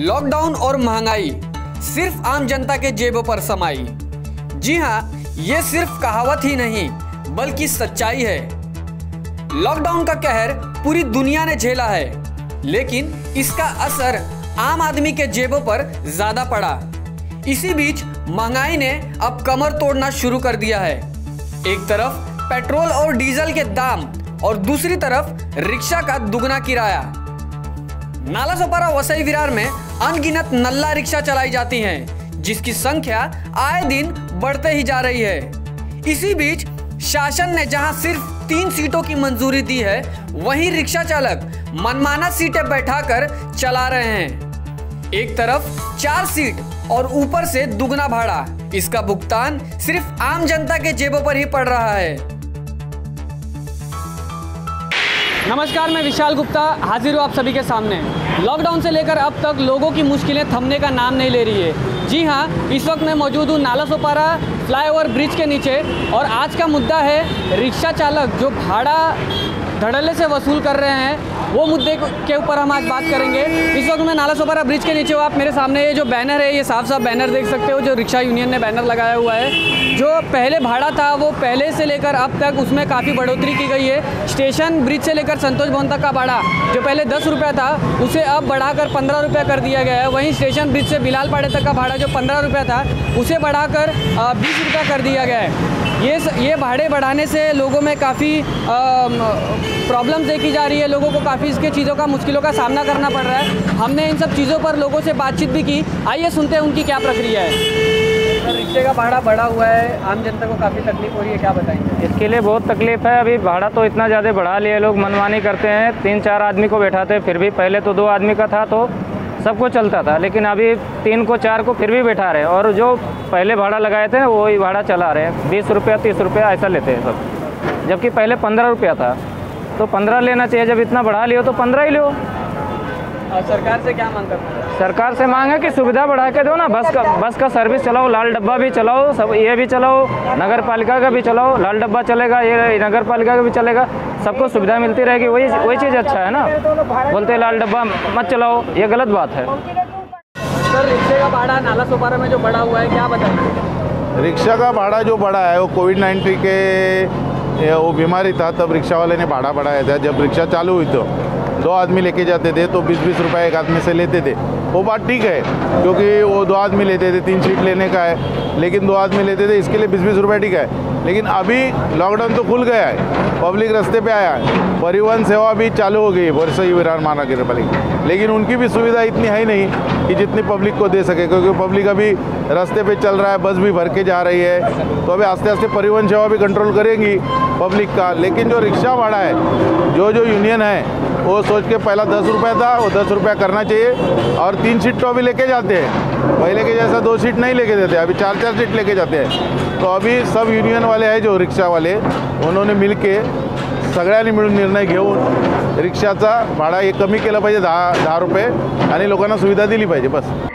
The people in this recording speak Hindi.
लॉकडाउन और महँगाई सिर्फ़ आम जनता के जेबों पर समाई। जी हाँ ये सिर्फ़ कहावत ही नहीं, बल्कि सच्चाई है। लॉकडाउन का कहर पूरी दुनिया ने झेला है, लेकिन इसका असर आम आदमी के जेबों पर ज़्यादा पड़ा। इसी बीच महँगाई ने अब कमर तोड़ना शुरू कर दिया है। एक तरफ़ पेट्रोल और डीजल के दाम और दूसरी तरफ़ रिक्शा का दुगना किराया। नाला सोपारा वसई विरार में अनगिनत नल्ला रिक्शा चलाई जाती हैं, जिसकी संख्या आए दिन बढ़ते ही जा रही है। इसी बीच शासन ने जहाँ सिर्फ़ तीन सीटों की मंजूरी दी है, वहीं रिक्शा चालक मनमाना सीटें बैठाकर चला रहे हैं। एक तरफ़ चार सीट और ऊपर से दुगना भाड़ा, इसका भुगतान सिर्फ़ आम जनता के जेबों पर ही पड़ रहा है। नमस्कार, मैं विशाल गुप्ता, हाजिर हूँ आप सभी के सामने। लॉकडाउन से लेकर अब तक लोगों की मुश्किलें थमने का नाम नहीं ले रही है। जी हाँ इस वक्त मैं मौजूद हूँ नाला सोपारा फ्लाईओवर ब्रिज के नीचे और आज का मुद्दा है रिक्शा चालक जो भाड़ा धड़ल्ले से वसूल कर रहे हैं। वो मुद्दे के ऊपर हम आज बात करेंगे। इस वक्त मैं नाला सोपारा ब्रिज के नीचे हूँ। आप मेरे सामने ये जो बैनर है, ये साफ़ साफ़ बैनर देख सकते हो, जो रिक्शा यूनियन ने बैनर लगाया हुआ है। जो पहले भाड़ा था, वो पहले से लेकर अब तक उसमें काफ़ी बढ़ोतरी की गई है। स्टेशन ब्रिज से लेकर संतोष भवन तक का भाड़ा, जो पहले दस रुपया था, उसे अब बढ़ाकर पंद्रह रुपया कर दिया गया है। वहीं स्टेशन ब्रिज से बिलाल पाड़े तक का भाड़ा, जो पंद्रह रुपया था, उसे बढ़ाकर बीस रुपया कर दिया गया है। ये स, ये भाड़े बढ़ाने से लोगों में काफ़ी प्रॉब्लम्स देखी जा रही है। लोगों को काफ़ी इसके चीज़ों का मुश्किलों का सामना करना पड़ रहा है। हमने इन सब चीज़ों पर लोगों से बातचीत भी की। आइए सुनते हैं उनकी क्या प्रक्रिया है। रिक्शे का भाड़ा बढ़ा हुआ है। आम जनता को काफ़ी तकलीफ़ हो रही है क्या बताएँगे? इसके लिए बहुत तकलीफ़ है। अभी भाड़ा तो इतना ज़्यादा बढ़ा लिया लोग मनमानी करते हैं। तीन चार आदमी को बैठाते फिर भी पहले तो दो आदमी का था तो सबको चलता था लेकिन अभी तीन को चार को फिर भी बैठा रहे और जो पहले भाड़ा लगाए थे वही भाड़ा चला रहे हैं। बीस रुपया तीस रुपया ऐसा लेते हैं सब। जबकि पहले पंद्रह रुपया था। तो पंद्रह लेना चाहिए जब इतना बढ़ा लियो तो पंद्रह ही लो और सरकार से क्या मांग करते हैं? सरकार से मांग है कि सुविधा बढ़ा के दो ना बस का बस का सर्विस चलाओ लाल डब्बा भी चलाओ सब ये भी चलाओ नगर पालिका का भी चलाओ लाल डब्बा चलेगा ये नगर पालिका का भी चलेगा। सबको सुविधा मिलती रहेगी वही वही चीज़ अच्छा है ना। बोलते लाल डब्बा मत चलाओ ये गलत बात है। सर रिक्शे का भाड़ा नाला सोपारा में जो बढ़ा हुआ है क्या बताएँगे रिक्शा का भाड़ा जो बड़ा है वो कोविड नाइन्टीन के वो बीमारी था तब रिक्शा वाले ने भाड़ा बढ़ाया था। जब रिक्शा चालू हुई तो दो आदमी लेके जाते थे तो बीस बीस रुपए एक आदमी से लेते थे। वो बात ठीक है, क्योंकि वो दो आदमी लेते थे, तीन सीट लेने का है, लेकिन दो आदमी लेते थे, इसके लिए बीस बीस रुपये ठीक है। लेकिन अभी लॉकडाउन तो खुल गया है पब्लिक रास्ते पे आया है, परिवहन सेवा भी चालू हो गई है विरार माना के पब्लिक लेकिन उनकी भी सुविधा इतनी है नहीं कि जितनी पब्लिक को दे सके, क्योंकि पब्लिक अभी रास्ते पे चल रहा है, बस भी भर के जा रही है तो अभी आस्ते आस्ते परिवहन सेवा भी कंट्रोल करेंगी पब्लिक का। लेकिन जो रिक्शा भाड़ा है जो जो यूनियन है, वो सोच के पहला दस रुपया था, वो दस रुपया करना चाहिए और तीन सीट तो अभी लेके जाते हैं। पहले के जैसा दो सीट नहीं लेके देते, अभी चार चार सीट लेके जाते हैं। तो अभी सब यूनियन वाले हैं जो रिक्शा वाले, उन्होंने मिल के सगळ्यांनी मिळून निर्णय घेऊन रिक्षाचा भाडा हे कमी केलं पाहिजे, दहा दहा रुपये, आणि लोकांना सुविधा दिली पाहिजे, बस.